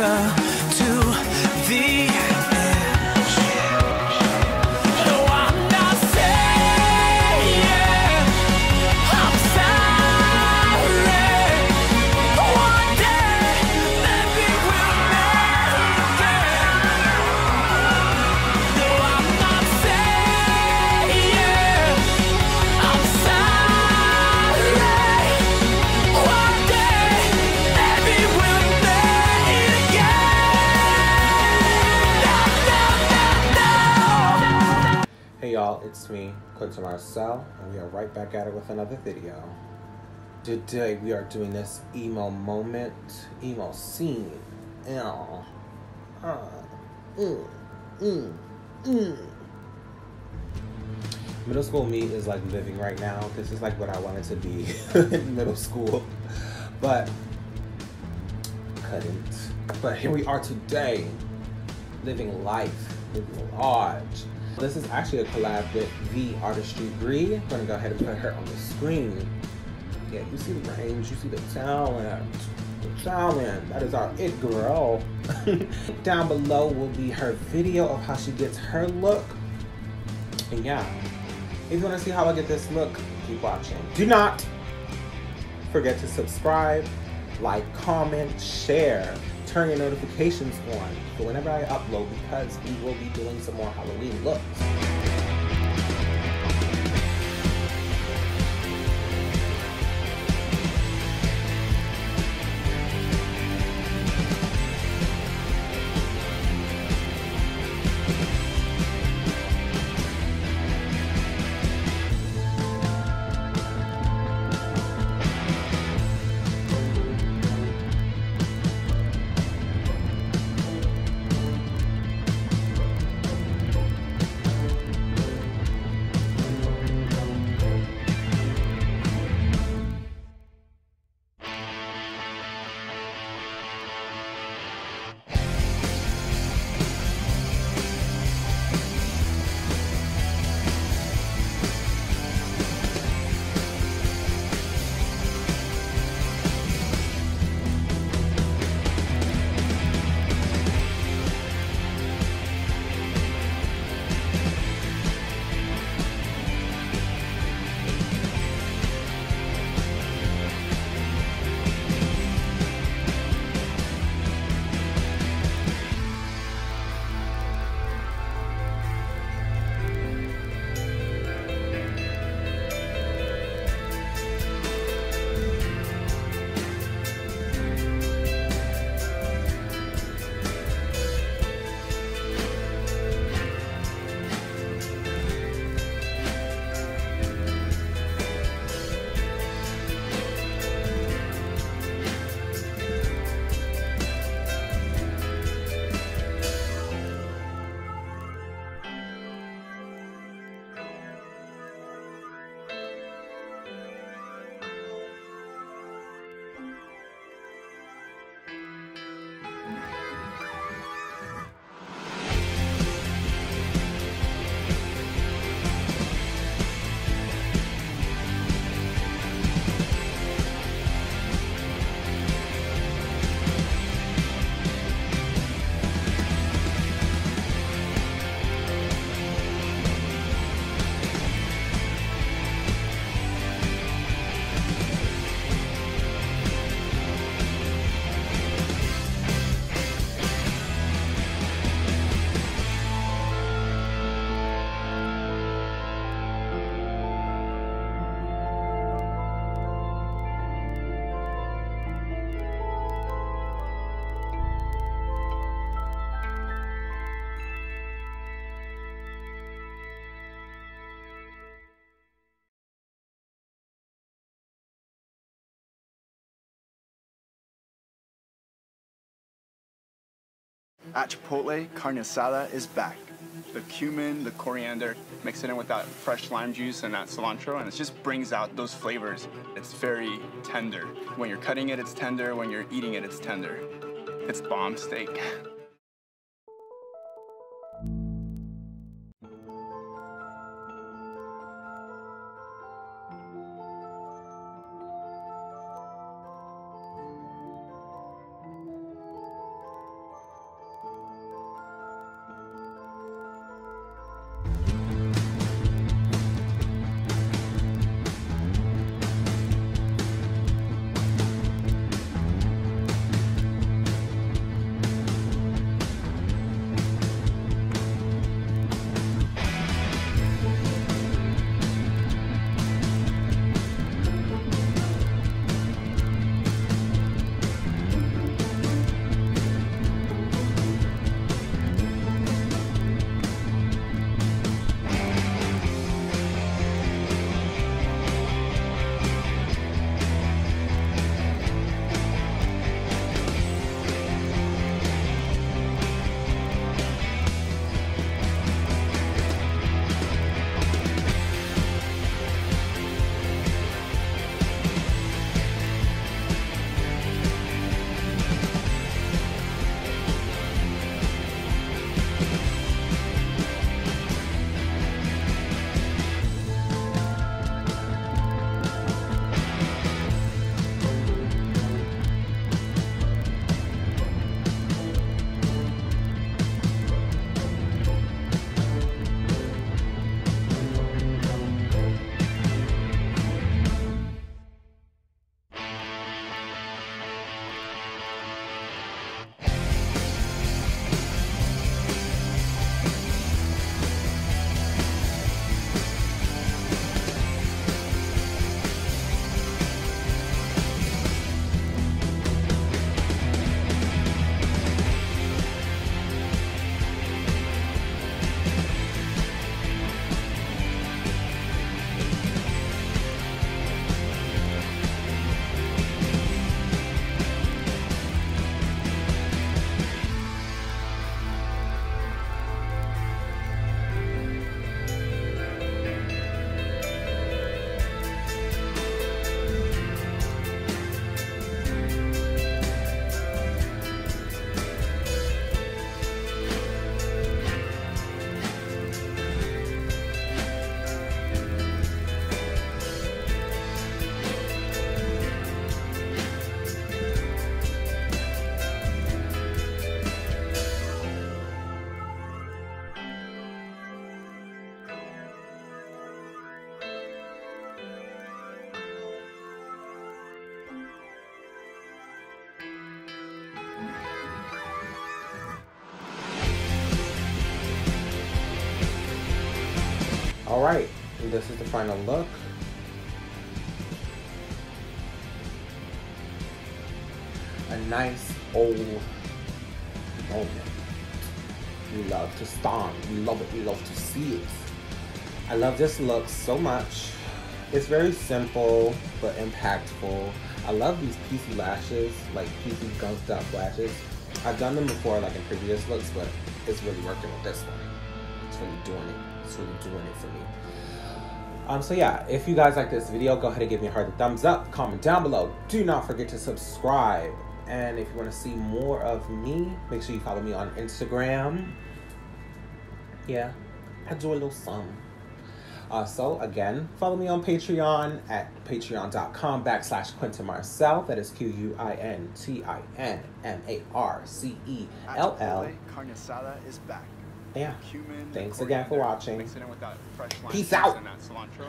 closer to the it's me, Quintin Marcell, and we are right back at it with another video. Today we are doing this emo moment, emo scene. Ew. Uh, mm, mm, mm. Middle school me is like living right now. This is like what I wanted to be in middle school, but couldn't. But here we are today, living life, living large. This is actually a collab with V Artistry Bri. I'm gonna go ahead and put her on the screen. Yeah, you see the range, you see the talent. The talent. That is our it girl. Down below will be her video of how she gets her look. And yeah, if you wanna see how I get this look, keep watching. Do not forget to subscribe, like, comment, share, turn your notifications on for whenever I upload because we will be doing some more Halloween looks. At Chipotle, carne asada is back. The cumin, the coriander, mix it in with that fresh lime juice and that cilantro, and it just brings out those flavors. It's very tender. When you're cutting it, it's tender. When you're eating it, it's tender. It's bomb steak. All right, this is the final look. A nice old moment. We love to stomp. We love it. We love to see it. I love this look so much. It's very simple but impactful. I love these piecey lashes, like piecey gunked up lashes. I've done them before, like in previous looks, but it's really working with this one. Really doing it. It's really doing it for me. Um, so yeah, if you guys like this video, go ahead and give me a hard thumbs up, comment down below. Do not forget to subscribe. And if you want to see more of me, make sure you follow me on Instagram. Yeah, I do a little song. Uh, so again, follow me on Patreon at patreon.com backslash Quintin Marcell. That is Q U I N T I N M A R C E L L. Carne asada is back. Yeah. Thanks again for watching. Mix it in with that fresh lime Peace out. and that cilantro.